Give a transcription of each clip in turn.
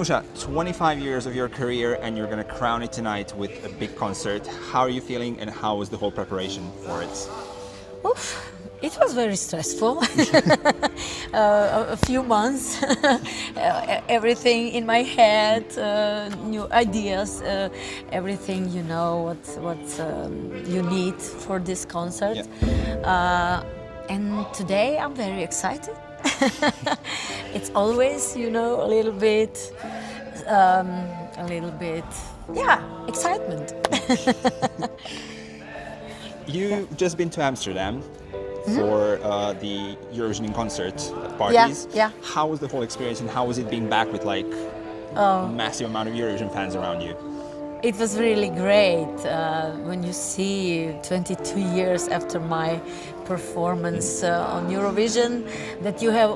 Anusha, 25 years of your career and you're going to crown it tonight with a big concert. How are you feeling and how was the whole preparation for it? Oof, it was very stressful. uh, a few months, uh, everything in my head, uh, new ideas, uh, everything you know what what um, you need for this concert. Yeah. Uh, and today I'm very excited. it's always, you know, a little bit, um, a little bit, yeah, excitement. You've just been to Amsterdam Mm-hmm. for uh, the Eurovision concert parties. yeah. How was the whole experience and how was it being back with like Oh. massive amount of Eurovision fans around you? It was really great uh, when you see 22 years after my performance uh, on Eurovision that you have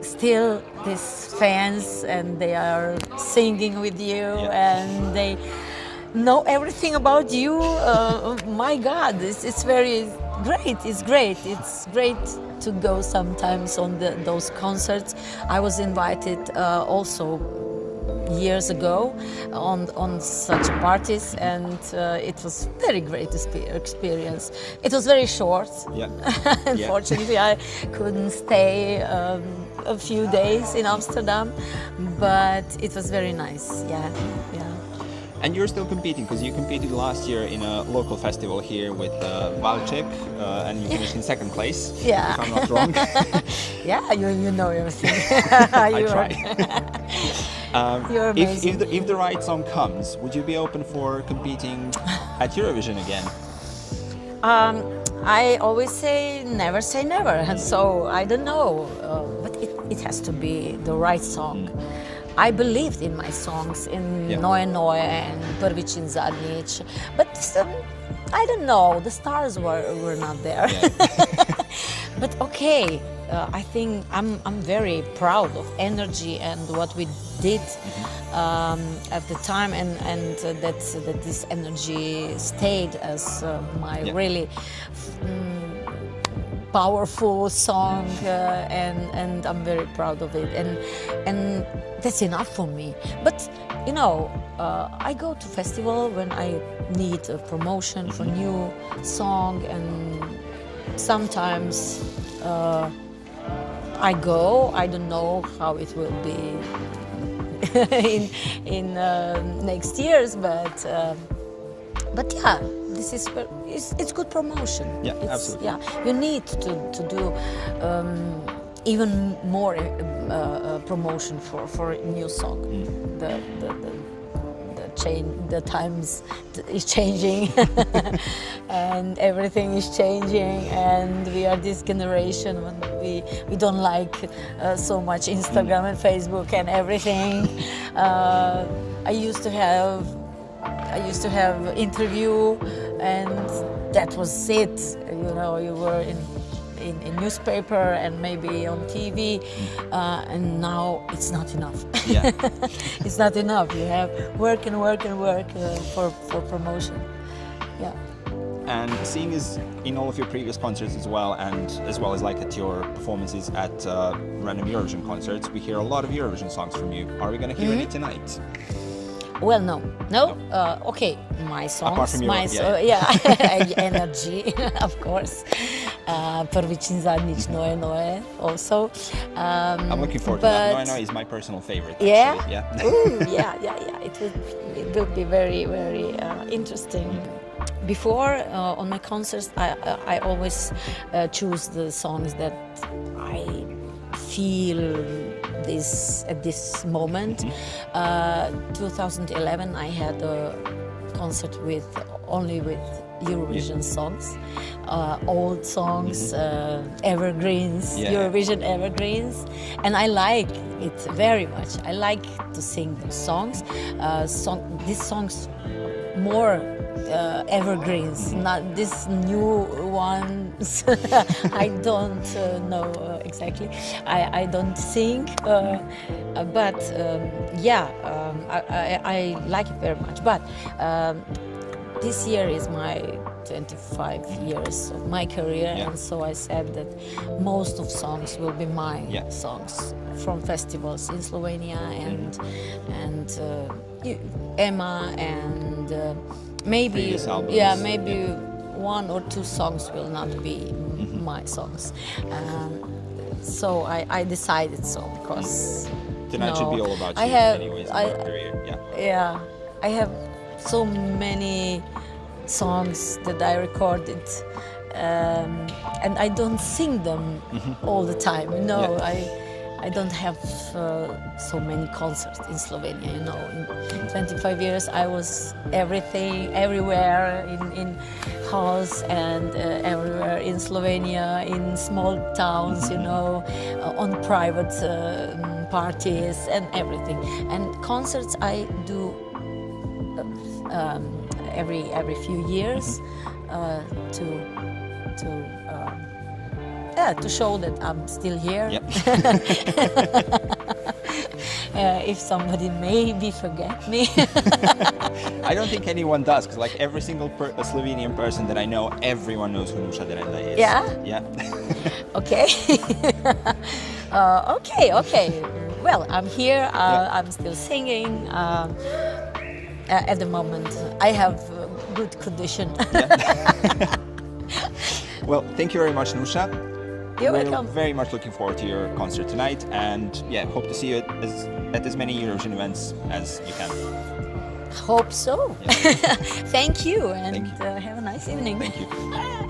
still these fans and they are singing with you Yeah. and they know everything about you. Uh, my God, it's, it's very great. It's great. It's great to go sometimes on the, those concerts. I was invited uh, also years ago on on such parties, and uh, it was very great experience. It was very short. Yeah. Unfortunately, I couldn't stay um, a few days in Amsterdam, but it was very nice. Yeah, yeah. And you're still competing because you competed last year in a local festival here with uh, Valcek uh, and you finished in second place. Yeah. If I'm not wrong. Yeah, you, you know everything. I try. Um, if, if, the, if the right song comes, would you be open for competing at Eurovision again? Um, I always say never say never, and so I don't know, uh, but it, it has to be the right song. I believed in my songs, in Yeah. Noe Noe and Prvič in zadnjič, but um, I don't know, the stars were, were not there. but okay, uh, I think I'm, I'm very proud of energy and what we did um, at the time, and, and uh, that, that this energy stayed as uh, my Yeah. really mm, powerful song, uh, and, and I'm very proud of it. And, and that's enough for me. But you know, uh, I go to festival when I need a promotion for new song, and sometimes uh, I go. I don't know how it will be in in uh, next years, but uh, but yeah, this is it's, it's good promotion. Yeah, it's, absolutely. Yeah, you need to to do. Um, even more uh, uh, promotion for, for a new song. Mm. The, the, the, the change, the times is changing, and everything is changing, and we are this generation when we we don't like uh, so much Instagram and Facebook and everything. Uh, I used to have I used to have interview, and that was it. You know, you were in in, in newspaper and maybe on TV, uh, and now it's not enough. Yeah. it's not enough. You have work and work and work uh, for for promotion. Yeah. And seeing as in all of your previous concerts as well, and as well as like at your performances at uh, random Eurovision concerts, we hear a lot of Eurovision songs from you. Are we going to hear any Mm-hmm. tonight? Well, no, no. Uh, okay, my songs, Apart from my your- so, yeah. yeah, energy, of course. Uh, Prvič in zadnjič, Noe Noe, also. Um, I'm looking forward to that. Noe Noe, is my personal favorite. Yeah? actually. Yeah. Ooh, yeah, yeah, yeah. It will, it will be very, very uh, interesting. Before uh, on my concerts, I, I I always uh, choose the songs that I feel this at this moment. Uh, 2011, I had a concert with only with Eurovision songs, uh, old songs, uh, evergreens, Yeah. Eurovision evergreens, and I like it very much. I like to sing those songs. Uh, song, these songs more uh, evergreens, not these new ones. I don't uh, know uh, exactly. I, I don't sing, uh, uh, but um, yeah, um, I, I, I like it very much. But um, this year is my 25 years of my career, Yeah. and so I said that most of songs will be my Yeah. songs from festivals in Slovenia and and uh, EMA and uh, maybe yeah maybe one or two songs will not be Mm-hmm. my songs. Um, so I, I decided so because Tonight should be all about I you, have anyways, I, career. Yeah. yeah, I have so many songs that I recorded, um, and I don't sing them all the time. No, Mm-hmm. Yeah. I I don't have uh, so many concerts in Slovenia. You know, in 25 years I was everything, everywhere in in house and uh, everywhere in Slovenia, in small towns. You know, uh, on private uh, parties and everything. And concerts I do um, every every few years uh, to to um, yeah to show that I'm still here. Yep. Uh, if somebody maybe forget me, I don't think anyone does, because like every single per- Slovenian person that I know, everyone knows who Nuša Derenda is. Yeah? Yeah. okay, uh, okay, okay. Well, I'm here. Uh, Yeah. I'm still singing. Uh, at the moment, I have uh, good condition. well, thank you very much, Nuša. You're We're welcome. very much looking forward to your concert tonight, and yeah, hope to see you at as, at as many Eurovision events as you can. Hope so. Thank you, and Thank you. Uh, have a nice evening. Thank you.